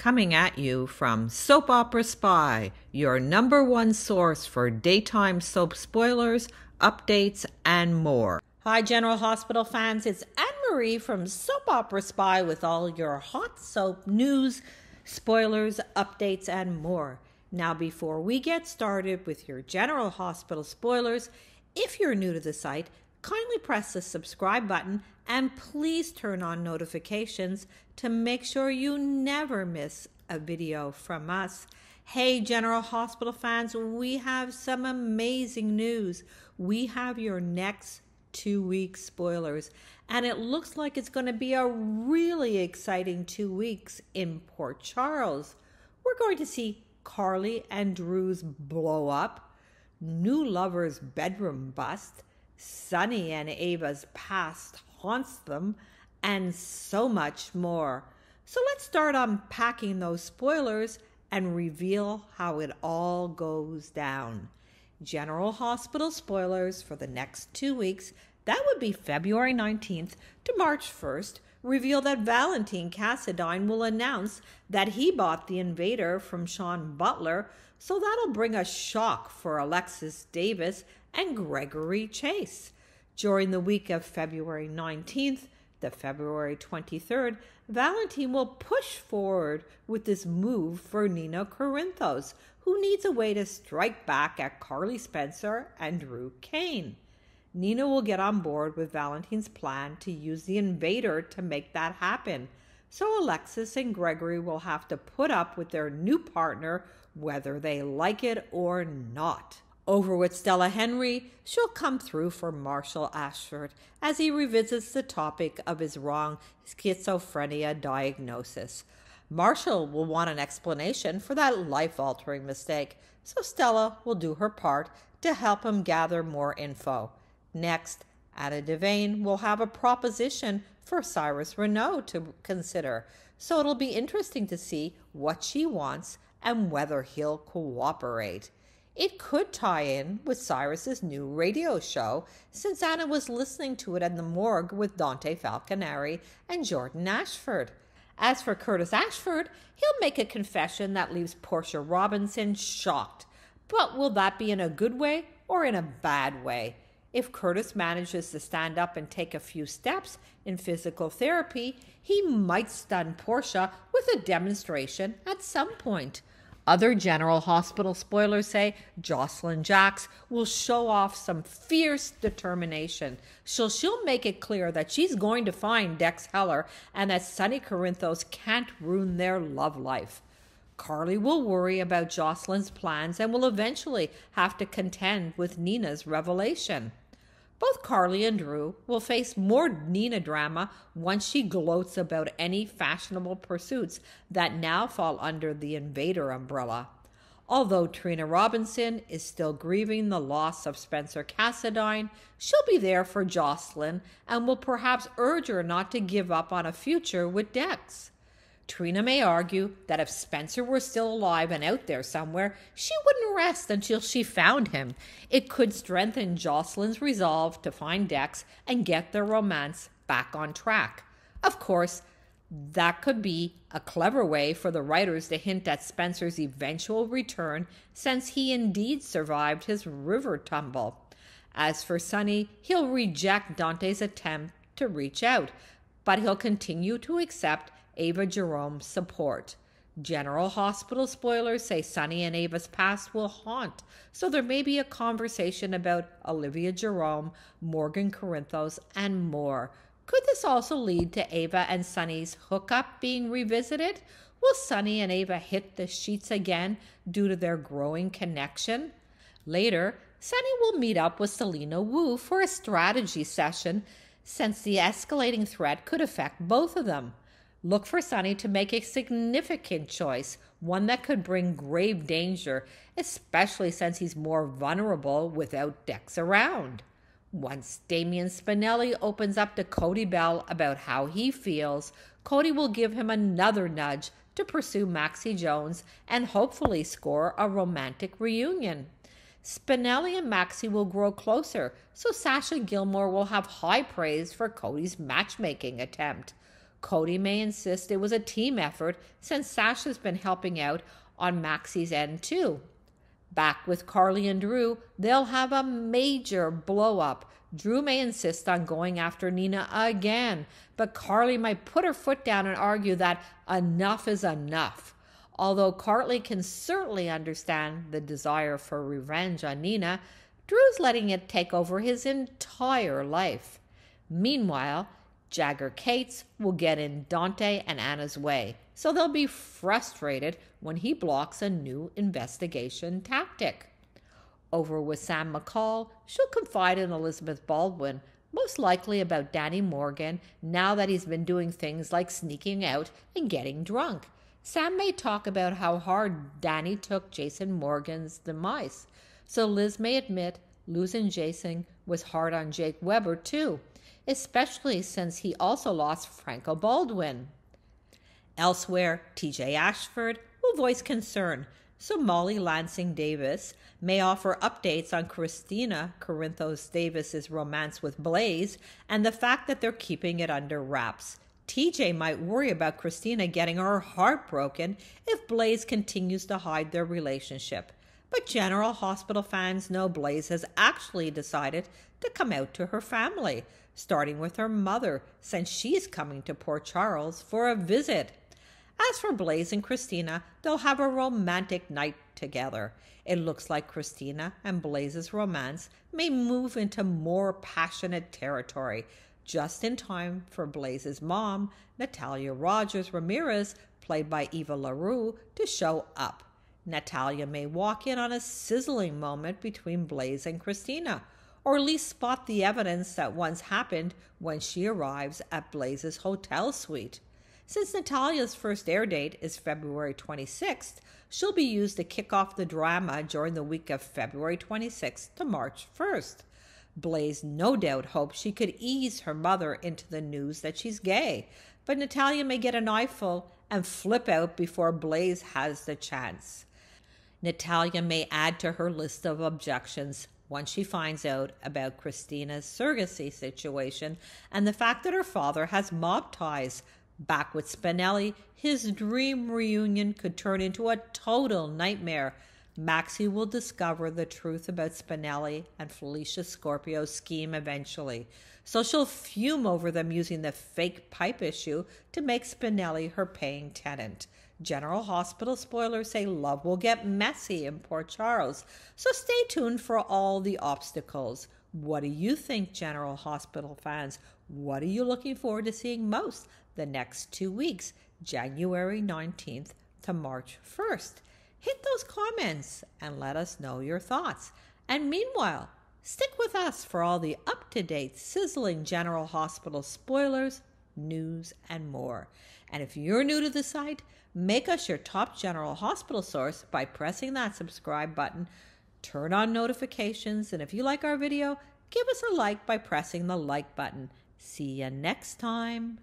coming at you from Soap Opera Spy, your number one source for daytime soap spoilers, updates, and more. Hi, General Hospital fans. It's Anne Marie from Soap Opera Spy with all your hot soap news, spoilers, updates, and more. Now, before we get started with your General Hospital spoilers, if you're new to the site, kindly press the subscribe button and please turn on notifications to make sure you never miss a video from us. Hey, General Hospital fans, we have some amazing news. We have your next two week spoilers, and it looks like it's going to be a really exciting two weeks in Port Charles. We're going to see Carly and Drew's blow up, new lover's bedroom bust Sonny and Ava's past haunts them, and so much more. So let's start unpacking those spoilers and reveal how it all goes down. General Hospital spoilers for the next two weeks, that would be February 19th to March 1st, reveal that Valentin Cassadine will announce that he bought the invader from Shawn Butler, so that'll bring a shock for Alexis Davis and Gregory Chase. During the week of February 19th the February 23rd, Valentin will push forward with this move for Nina Corinthos, who needs a way to strike back at Carly Spencer and Drew Cain. Nina will get on board with Valentin's plan to use the invader to make that happen. So Alexis and Gregory will have to put up with their new partner whether they like it or not. Over with Stella Henry, she'll come through for Marshall Ashford as he revisits the topic of his wrong schizophrenia diagnosis. Marshall will want an explanation for that life altering mistake, so Stella will do her part to help him gather more info. Next, Anna Devane will have a proposition for Cyrus Renault to consider, so it'll be interesting to see what she wants and whether he'll cooperate. It could tie in with Cyrus's new radio show, since Anna was listening to it at the morgue with Dante Falconeri and Jordan Ashford. As for Curtis Ashford, he'll make a confession that leaves Portia Robinson shocked. But will that be in a good way or in a bad way? If Curtis manages to stand up and take a few steps in physical therapy, he might stun Portia with a demonstration at some point. Other General Hospital spoilers say Josslyn Jacks will show off some fierce determination. She'll, she'll make it clear that she's going to find Dex Heller and that Sonny Corinthos can't ruin their love life. Carly will worry about Josslyn's plans and will eventually have to contend with Nina's revelation. Both Carly and Drew will face more Nina drama once she gloats about any fashionable pursuits that now fall under the invader umbrella. Although Trina Robinson is still grieving the loss of Spencer Cassadine, she'll be there for Josslyn and will perhaps urge her not to give up on a future with Dex. Trina may argue that if Spencer were still alive and out there somewhere, she wouldn't rest until she found him. It could strengthen Josslyn's resolve to find Dex and get their romance back on track. Of course, that could be a clever way for the writers to hint at Spencer's eventual return, since he indeed survived his river tumble. As for Sonny, he'll reject Dante's attempt to reach out, but he'll continue to accept Ava Jerome's support. General Hospital spoilers say Sonny and Ava's past will haunt, so there may be a conversation about Olivia Jerome, Morgan Corinthos, and more. Could this also lead to Ava and Sonny's hookup being revisited? Will Sonny and Ava hit the sheets again due to their growing connection? Later, Sonny will meet up with Selina Wu for a strategy session since the escalating threat could affect both of them. Look for Sonny to make a significant choice, one that could bring grave danger, especially since he's more vulnerable without Dex around. Once Damian Spinelli opens up to Cody Bell about how he feels, Cody will give him another nudge to pursue Maxie Jones and hopefully score a romantic reunion. Spinelli and Maxie will grow closer, so Sasha Gilmore will have high praise for Cody's matchmaking attempt. Cody may insist it was a team effort since Sasha's been helping out on Maxie's end too. Back with Carly and Drew, they'll have a major blow up. Drew may insist on going after Nina again, but Carly might put her foot down and argue that enough is enough. Although Carly can certainly understand the desire for revenge on Nina, Drew's letting it take over his entire life. Meanwhile, Jagger Cates will get in Dante and Anna's way, so they'll be frustrated when he blocks a new investigation tactic. Over with Sam McCall, she'll confide in Elizabeth Baldwin, most likely about Danny Morgan, now that he's been doing things like sneaking out and getting drunk. Sam may talk about how hard Danny took Jason Morgan's demise, so Liz may admit losing Jason was hard on Jake Webber, too especially since he also lost Franco Baldwin. Elsewhere, TJ Ashford will voice concern, so Molly Lansing Davis may offer updates on Kristina Corinthos Davis's romance with Blaze and the fact that they're keeping it under wraps. TJ might worry about Kristina getting her heart broken if Blaze continues to hide their relationship. But General Hospital fans know Blaze has actually decided to come out to her family, starting with her mother, since she's coming to Port Charles for a visit. As for Blaze and Kristina, they'll have a romantic night together. It looks like Kristina and Blaze's romance may move into more passionate territory, just in time for Blaze's mom, Natalia Rogers Ramirez, played by Eva LaRue, to show up. Natalia may walk in on a sizzling moment between Blaze and Kristina, or at least spot the evidence that once happened when she arrives at Blaze's hotel suite. Since Natalia's first air date is February 26th, she'll be used to kick off the drama during the week of February 26th to March 1st. Blaze no doubt hopes she could ease her mother into the news that she's gay, but Natalia may get an eyeful and flip out before Blaze has the chance. Natalia may add to her list of objections once she finds out about Kristina's surrogacy situation and the fact that her father has mob ties. Back with Spinelli, his dream reunion could turn into a total nightmare. Maxie will discover the truth about Spinelli and Felicia Scorpio's scheme eventually, so she'll fume over them using the fake pipe issue to make Spinelli her paying tenant. General Hospital spoilers say love will get messy in Port Charles, so stay tuned for all the obstacles. What do you think, General Hospital fans? What are you looking forward to seeing most the next two weeks, January 19th to March 1st? Hit those comments and let us know your thoughts. And meanwhile, stick with us for all the up to date, sizzling General Hospital spoilers, news, and more. And if you're new to the site, make us your top General Hospital source by pressing that subscribe button, turn on notifications, and if you like our video, give us a like by pressing the like button. See you next time.